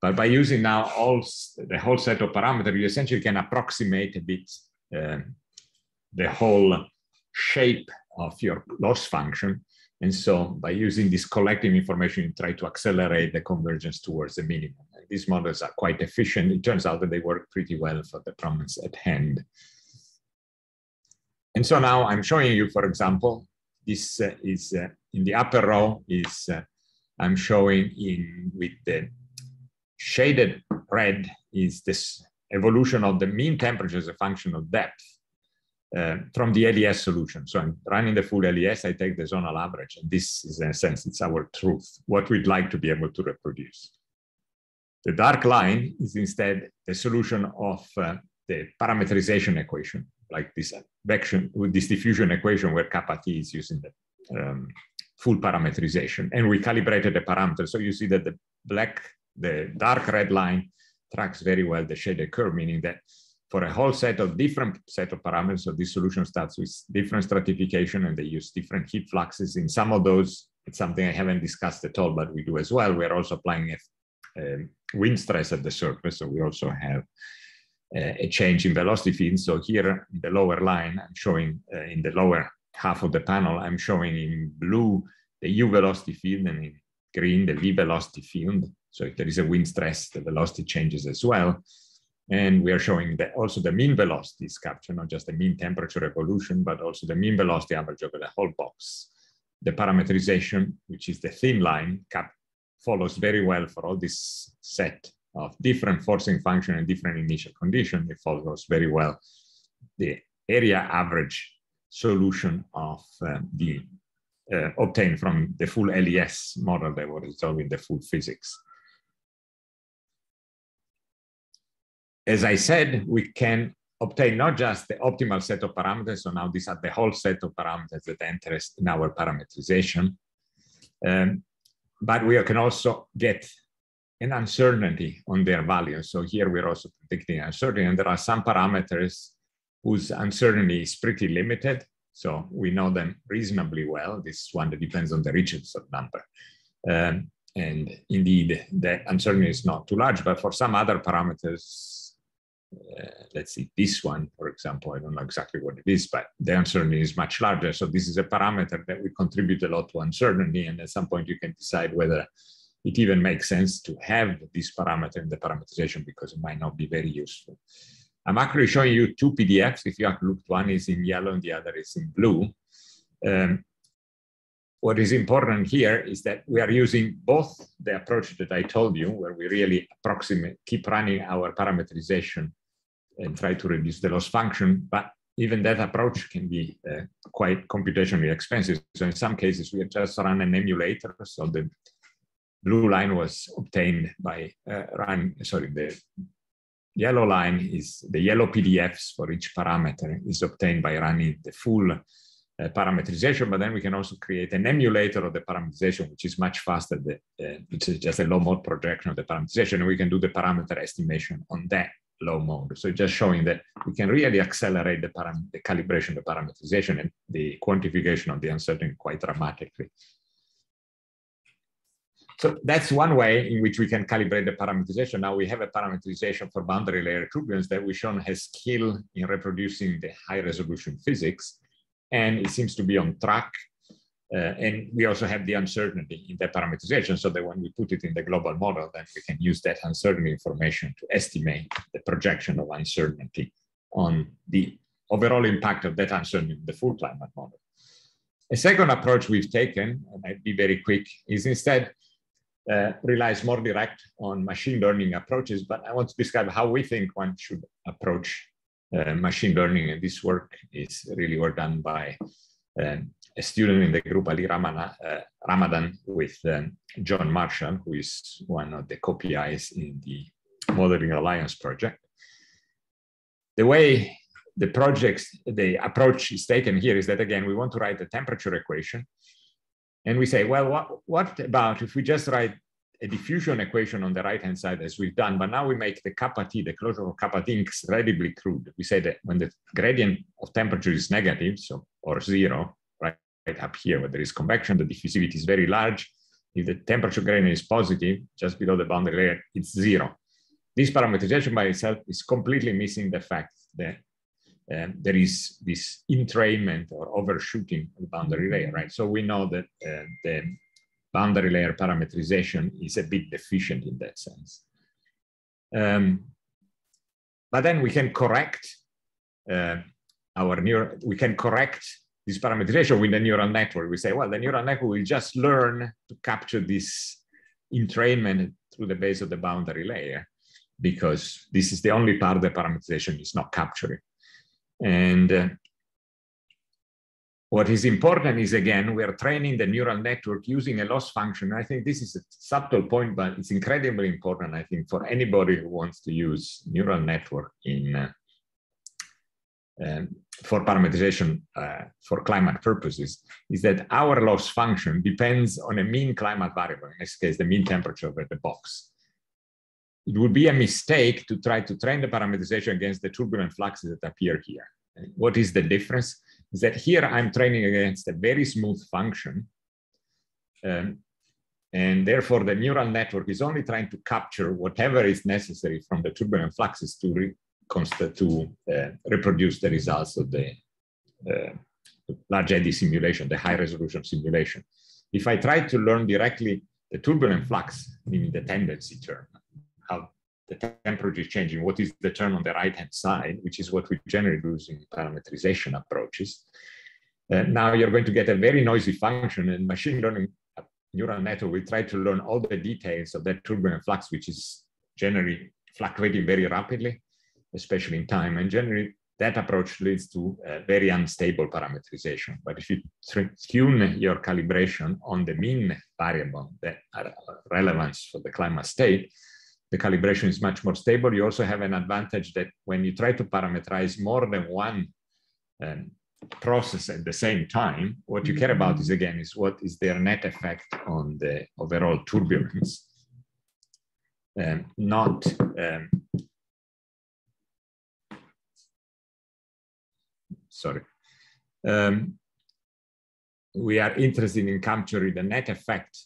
But by using now all the whole set of parameters, you essentially can approximate a bit uh, the whole shape of your loss function and so by using this collective information, you try to accelerate the convergence towards the minimum. These models are quite efficient. It turns out that they work pretty well for the problems at hand. And so now I'm showing you, for example, this uh, is uh, in the upper row is uh, I'm showing in with the shaded red is this evolution of the mean temperature as a function of depth uh, from the LES solution. So I'm running the full LES, I take the zonal average, and this is in a sense, it's our truth, what we'd like to be able to reproduce. The dark line is instead the solution of uh, the parameterization equation, like this vection this diffusion equation where kappa t is using the um, full parameterization. And we calibrated the parameters. So you see that the black, the dark red line tracks very well the shaded curve, meaning that for a whole set of different set of parameters. So this solution starts with different stratification and they use different heat fluxes. In some of those, it's something I haven't discussed at all, but we do as well. We're also applying a, a wind stress at the surface. So we also have a, change in velocity field. So here in the lower line, I'm showing uh, in the lower half of the panel, I'm showing in blue the U velocity field and in green the V velocity field. So if there is a wind stress, the velocity changes as well. And we are showing that also the mean velocity is captured, not just the mean temperature evolution, but also the mean velocity average over the whole box. The parameterization, which is the thin line, follows very well for all this set of different forcing function and different initial condition. It follows very well the area average solution of uh, the uh, obtained from the full LES model that was resolving the full physics. as I said, we can obtain not just the optimal set of parameters, so now these are the whole set of parameters that enter in our parameterization, um, but we can also get an uncertainty on their value. So here we're also predicting uncertainty, and there are some parameters whose uncertainty is pretty limited. So we know them reasonably well. This is one that depends on the Richardson number. Um, and indeed, the uncertainty is not too large, but for some other parameters, uh, let's see, this one, for example, I don't know exactly what it is, but the uncertainty is much larger. So this is a parameter that will contribute a lot to uncertainty. And at some point you can decide whether it even makes sense to have this parameter in the parameterization because it might not be very useful. I'm actually showing you two PDFs. If you have looked, one is in yellow and the other is in blue. Um, what is important here is that we are using both the approach that I told you, where we really approximate, keep running our parameterization and try to reduce the loss function, but even that approach can be uh, quite computationally expensive. So in some cases, we just run an emulator. So the blue line was obtained by uh, run, sorry, the yellow line is the yellow PDFs for each parameter is obtained by running the full uh, parameterization, but then we can also create an emulator of the parameterization, which is much faster, the, uh, which is just a low mode projection of the parameterization, and we can do the parameter estimation on that low mode. So just showing that we can really accelerate the, the calibration, the parameterization, and the quantification of the uncertainty quite dramatically. So that's one way in which we can calibrate the parameterization. Now we have a parameterization for boundary layer turbulence that we've shown has skill in reproducing the high resolution physics, and it seems to be on track. Uh, and we also have the uncertainty in the parameterization so that when we put it in the global model, then we can use that uncertainty information to estimate the projection of uncertainty on the overall impact of that uncertainty in the full climate model. A second approach we've taken, and I'll be very quick, is instead uh, relies more direct on machine learning approaches, but I want to describe how we think one should approach uh, machine learning. And this work is really work done by um, a student in the group, Ali Ramana, uh, Ramadhan, with um, John Marshall, who is one of the co-PIs in the Modeling Alliance project. The way the projects, the approach is taken here is that, again, we want to write a temperature equation and we say, well, what, what about if we just write a diffusion equation on the right-hand side as we've done, but now we make the kappa t, the closure of kappa t incredibly crude. We say that when the gradient of temperature is negative, so or zero, right, right up here where there is convection, the diffusivity is very large. If the temperature gradient is positive, just below the boundary layer, it's zero. This parameterization by itself is completely missing the fact that um, there is this entrainment or overshooting of the boundary layer, right? So we know that uh, the boundary layer parameterization is a bit deficient in that sense. Um, but then we can correct uh, our neural, we can correct this parameterization with the neural network. We say, well, the neural network will just learn to capture this entrainment through the base of the boundary layer because this is the only part the parameterization is not capturing. And uh, what is important is, again, we are training the neural network using a loss function. I think this is a subtle point, but it's incredibly important, I think, for anybody who wants to use neural network in uh, um, for parameterization uh, for climate purposes, is that our loss function depends on a mean climate variable, in this case, the mean temperature of the box it would be a mistake to try to train the parameterization against the turbulent fluxes that appear here. What is the difference? Is that here I'm training against a very smooth function. Um, and therefore the neural network is only trying to capture whatever is necessary from the turbulent fluxes to, re to uh, reproduce the results of the uh, large eddy simulation, the high resolution simulation. If I try to learn directly the turbulent flux, meaning the tendency term, how the temperature is changing, what is the term on the right-hand side, which is what we generally use in parameterization approaches. Uh, now you're going to get a very noisy function and machine learning neural network will try to learn all the details of that turbulent flux, which is generally fluctuating very rapidly, especially in time. And generally that approach leads to very unstable parameterization. But if you tune your calibration on the mean variable that are relevance for the climate state, the calibration is much more stable. You also have an advantage that when you try to parameterize more than one um, process at the same time, what you care about is again, is what is their net effect on the overall turbulence, um, not um, sorry. Um, we are interested in capturing the net effect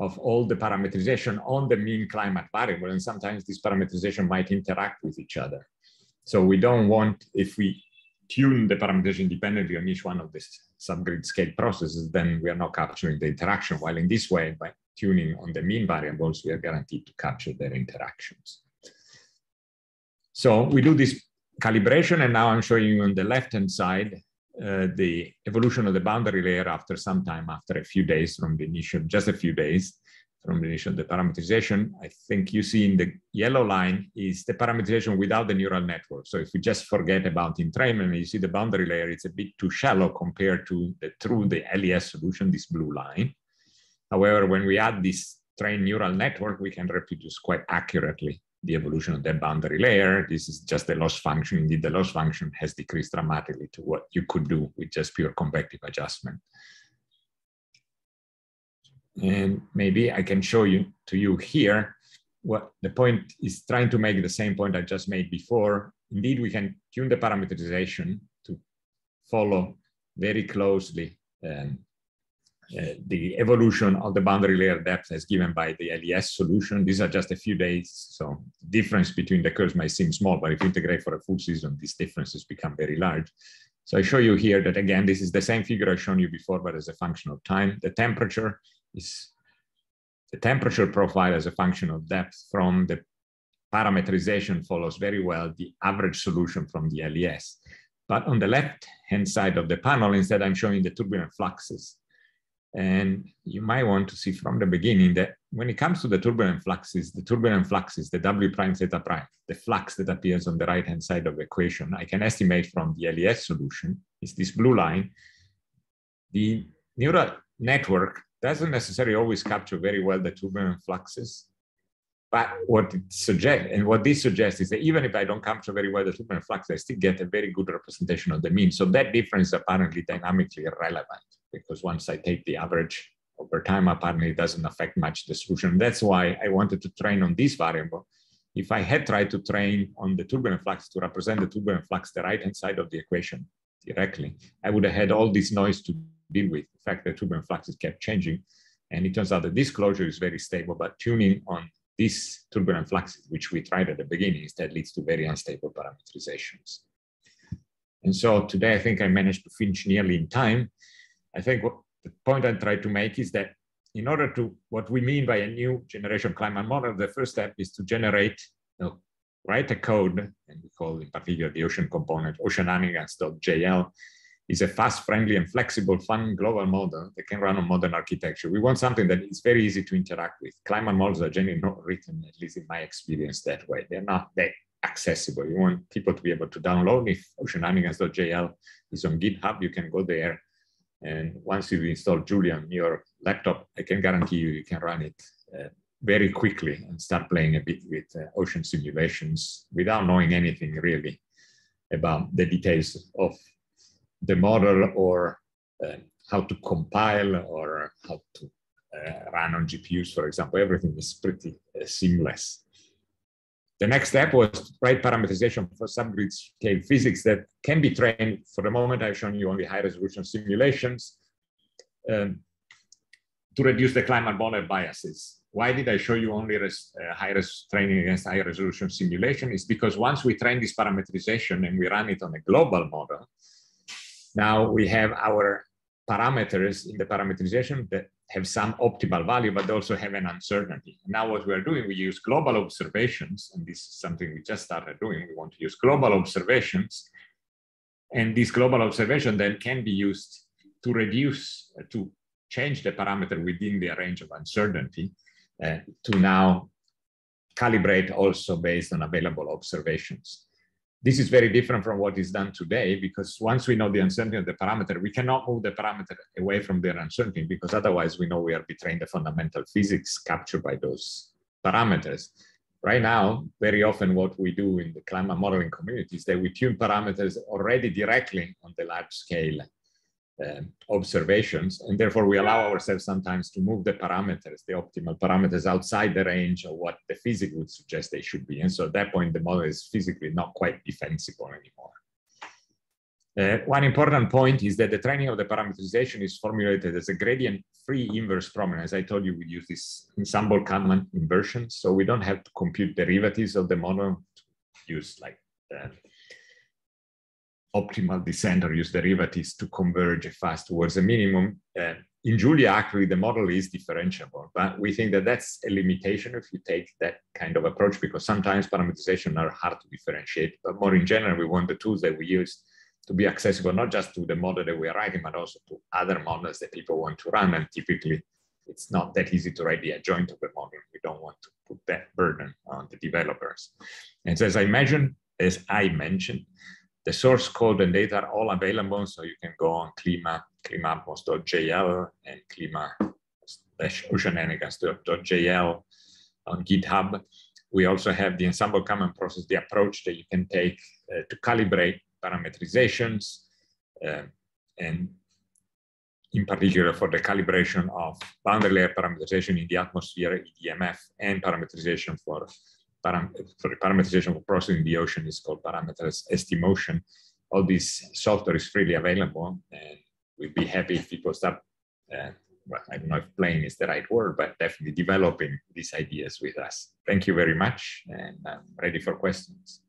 of all the parameterization on the mean climate variable. And sometimes this parameterization might interact with each other. So we don't want, if we tune the parameterization independently on each one of the subgrid scale processes, then we are not capturing the interaction. While in this way, by tuning on the mean variables, we are guaranteed to capture their interactions. So we do this calibration, and now I'm showing you on the left-hand side uh, the evolution of the boundary layer after some time, after a few days from the initial, just a few days from the initial the parameterization. I think you see in the yellow line is the parameterization without the neural network. So if we just forget about entrainment, you see the boundary layer, it's a bit too shallow compared to the through the LES solution, this blue line. However, when we add this trained neural network, we can reproduce quite accurately the evolution of that boundary layer. This is just the loss function. Indeed, the loss function has decreased dramatically to what you could do with just pure convective adjustment. And maybe I can show you to you here what the point is trying to make the same point I just made before. Indeed, we can tune the parameterization to follow very closely um, uh, the evolution of the boundary layer depth as given by the LES solution. These are just a few days, so difference between the curves might seem small, but if you integrate for a full season, these differences become very large. So I show you here that again, this is the same figure I've shown you before, but as a function of time. The temperature is the temperature profile as a function of depth from the parameterization follows very well the average solution from the LES. But on the left-hand side of the panel, instead, I'm showing the turbulent fluxes. And you might want to see from the beginning that when it comes to the turbulent fluxes, the turbulent fluxes, the W prime theta prime, the flux that appears on the right-hand side of the equation, I can estimate from the LES solution, is this blue line. The neural network doesn't necessarily always capture very well the turbulent fluxes. But what it suggests, and what this suggests is that even if I don't capture very well the turbulent flux, I still get a very good representation of the mean. So that difference is apparently dynamically irrelevant because once I take the average over time, apparently it doesn't affect much the solution. That's why I wanted to train on this variable. If I had tried to train on the turbulent flux to represent the turbulent flux, the right-hand side of the equation directly, I would have had all this noise to deal with. The fact that turbulent fluxes kept changing. And it turns out that this closure is very stable, but tuning on these turbulent fluxes, which we tried at the beginning, instead leads to very unstable parameterizations. And so today, I think I managed to finish nearly in time. I think what the point I try to make is that in order to, what we mean by a new generation climate model, the first step is to generate, you know, write a code, and we call in particular the ocean component, oceananigans.jl, is a fast, friendly, and flexible, fun global model that can run on modern architecture. We want something that is very easy to interact with. Climate models are generally not written, at least in my experience, that way. They're not that accessible. You want people to be able to download. If oceananigans.jl is on GitHub, you can go there and once you've installed Julia on your laptop, I can guarantee you, you can run it uh, very quickly and start playing a bit with uh, ocean simulations without knowing anything really about the details of the model or uh, how to compile or how to uh, run on GPUs, for example. Everything is pretty uh, seamless. The next step was to write parameterization for subgrid scale physics that can be trained. For the moment, I've shown you only high resolution simulations um, to reduce the climate model biases. Why did I show you only res, uh, high res training against high resolution simulation? Is because once we train this parameterization and we run it on a global model, now we have our parameters in the parameterization that have some optimal value, but also have an uncertainty. Now what we're doing, we use global observations, and this is something we just started doing. We want to use global observations, and this global observation then can be used to reduce, uh, to change the parameter within the range of uncertainty uh, to now calibrate also based on available observations. This is very different from what is done today because once we know the uncertainty of the parameter, we cannot move the parameter away from their uncertainty because otherwise we know we are betraying the fundamental physics captured by those parameters. Right now, very often what we do in the climate modeling community is that we tune parameters already directly on the large scale uh, observations, and therefore we allow ourselves sometimes to move the parameters, the optimal parameters outside the range of what the physics would suggest they should be. And so at that point, the model is physically not quite defensible anymore. Uh, one important point is that the training of the parameterization is formulated as a gradient-free inverse problem. As I told you, we use this ensemble Kalman inversion, so we don't have to compute derivatives of the model to use like uh, optimal descent or use derivatives to converge fast towards a minimum. Uh, in Julia, actually, the model is differentiable, but we think that that's a limitation if you take that kind of approach because sometimes parameterization are hard to differentiate, but more in general, we want the tools that we use to be accessible not just to the model that we are writing, but also to other models that people want to run. And typically, it's not that easy to write the adjoint of the model. We don't want to put that burden on the developers. And so as I mentioned, as I mentioned, the source code and data are all available, so you can go on Clima, climaatmos.jl and clima oceananigans.jl on GitHub. We also have the ensemble Kalman process, the approach that you can take uh, to calibrate parameterizations uh, and in particular for the calibration of boundary layer parameterization in the atmosphere, EDMF, and parameterization for param the parameterization for processing in the ocean is called ParameterEstimocean. All this software is freely available, and we'd be happy if people start, uh, well, I don't know if playing is the right word, but definitely developing these ideas with us. Thank you very much, and I'm ready for questions.